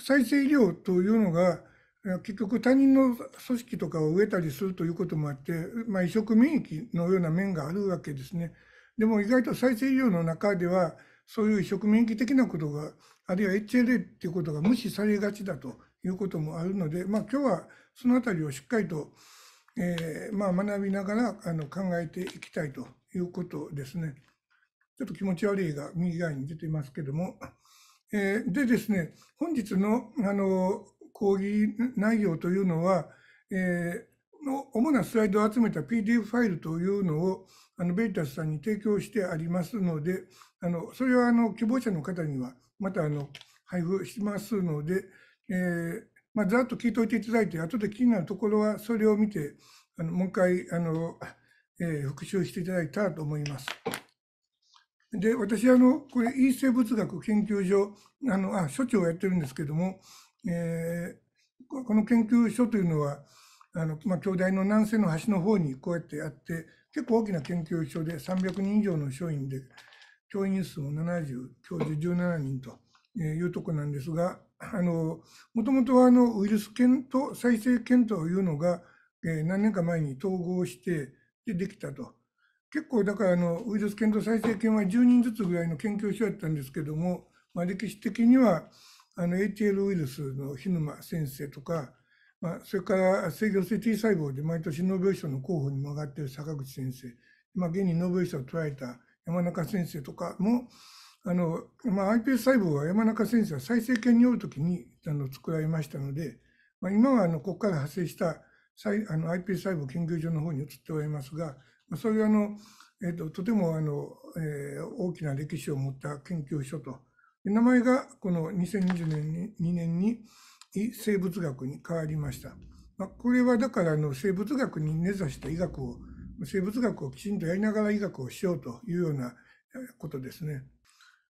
再生医療というのが、結局他人の組織とかを植えたりするということもあって、まあ、移植免疫のような面があるわけですね。でも意外と再生医療の中では、そういう移植免疫的なことが、あるいは HLA っていうことが無視されがちだということもあるので、まあ、今日はそのあたりをしっかりと、えー、まあ、学びながらあの考えていきたいということですね。ちょっと気持ち悪いが右側に出ていますけども、えー、でですね、本日のあの講義内容というのは、えー、の主なスライドを集めた PDF ファイルというのをあのベイタスさんに提供してありますので、あのそれはあの希望者の方にはまたあの配布しますので、えーまあ、ざっと聞いておいていただいて、後で気になるところはそれを見て、あのもう一回あの、えー、復習していただいたらと思います。で、私、あの、これ、異生物学研究所、あの、あ、所長をやってるんですけども、えー、この研究所というのは、あの、まあ、兄弟の南西の端の方にこうやってやって、結構大きな研究所で300人以上の所員で、教員数も70、教授17人というとこなんですが、あの、もともとはあの、ウイルス犬と再生犬というのが、えー、何年か前に統合してでできたと。結構だからあのウイルス犬と再生犬は10人ずつぐらいの研究所やったんですけども、まあ、歴史的にはあの ATL ウイルスの日沼先生とか、まあ、それから制御性 T 細胞で毎年ノーベル賞の候補にも上がっている坂口先生、まあ、現にノーベル賞を捉えた山中先生とかも、あの、まあ、iPS 細胞は山中先生は再生犬によるときにあの作られましたので、まあ、今はあのここから派生した iPS 細胞研究所の方に移っておりますが、そういうあの、えーと、とてもあの、えー、大きな歴史を持った研究所と、名前がこの2020年に2年に生物学に変わりました。まあ、これはだからあの生物学に根ざした医学を、生物学をきちんとやりながら医学をしようというようなことですね。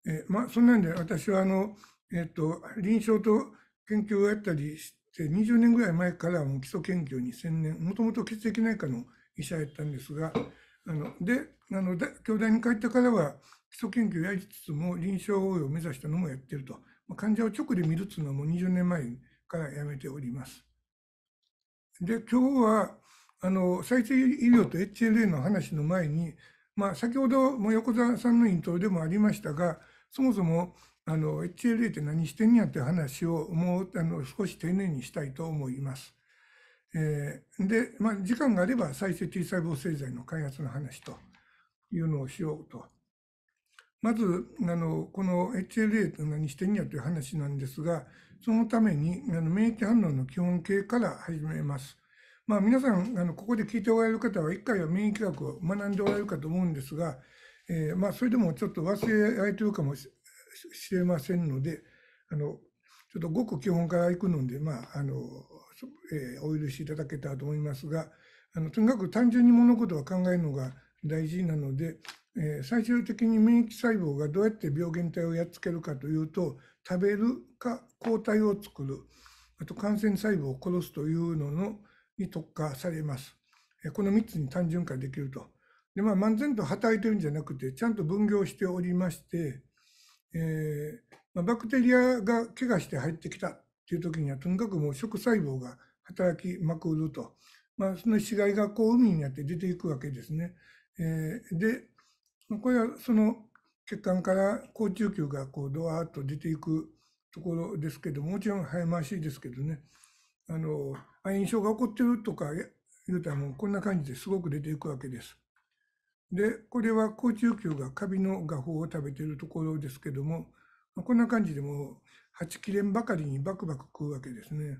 え、まあ、そんなんで私はあの、えっ、ー、と、臨床と研究をやったりして、20年ぐらい前からも基礎研究に専念、もともと血液内科の医者やったんですが、あので、あの京大に帰ってからは基礎研究をやりつつも臨床応用を目指したのもやってると。まあ患者を直で見るっていうのはもう20年前からやめております。で、今日は、あの、再生医療と HLA の話の前に、まあ、先ほども横澤さんのイントロでもありましたが、そもそも、あの、HLA って何してんやって話をもう、あの、少し丁寧にしたいと思います。えー、で、まあ、時間があれば再生 T 細胞製剤の開発の話というのをしようと。まず、あの、この HLA と何してんやという話なんですが、そのためにあの免疫反応の基本形から始めます。まあ、皆さん、あのここで聞いておられる方は、一回は免疫学を学んでおられるかと思うんですが、えー、まあ、それでもちょっと忘れられてるかもしれませんので、あの、ちょっとごく基本からいくので、まあ、あの、えー、お許しいただけたらと思いますが、あのとにかく単純に物事を考えるのが大事なので、えー、最終的に免疫細胞がどうやって病原体をやっつけるかというと、食べるか抗体を作る、あと感染細胞を殺すというののに特化されます。えー、この3つに単純化できると。で、まあ、漫然と働いてるんじゃなくて、ちゃんと分業しておりまして、えーまあ、バクテリアが怪我して入ってきたっていう時には、とにかくもう食細胞が働きまくると。まあ、その死骸がこう海になって出ていくわけですね。えー、で、これはその血管から高中球がこうドワーッと出ていくところですけども、もちろん早回しですけどね、あの、炎症が起こってるとか言うたらもうこんな感じですごく出ていくわけです。で、これは高中球がカビの画法を食べているところですけども、こんな感じでもう、はち切れんばかりにバクバク食うわけですね。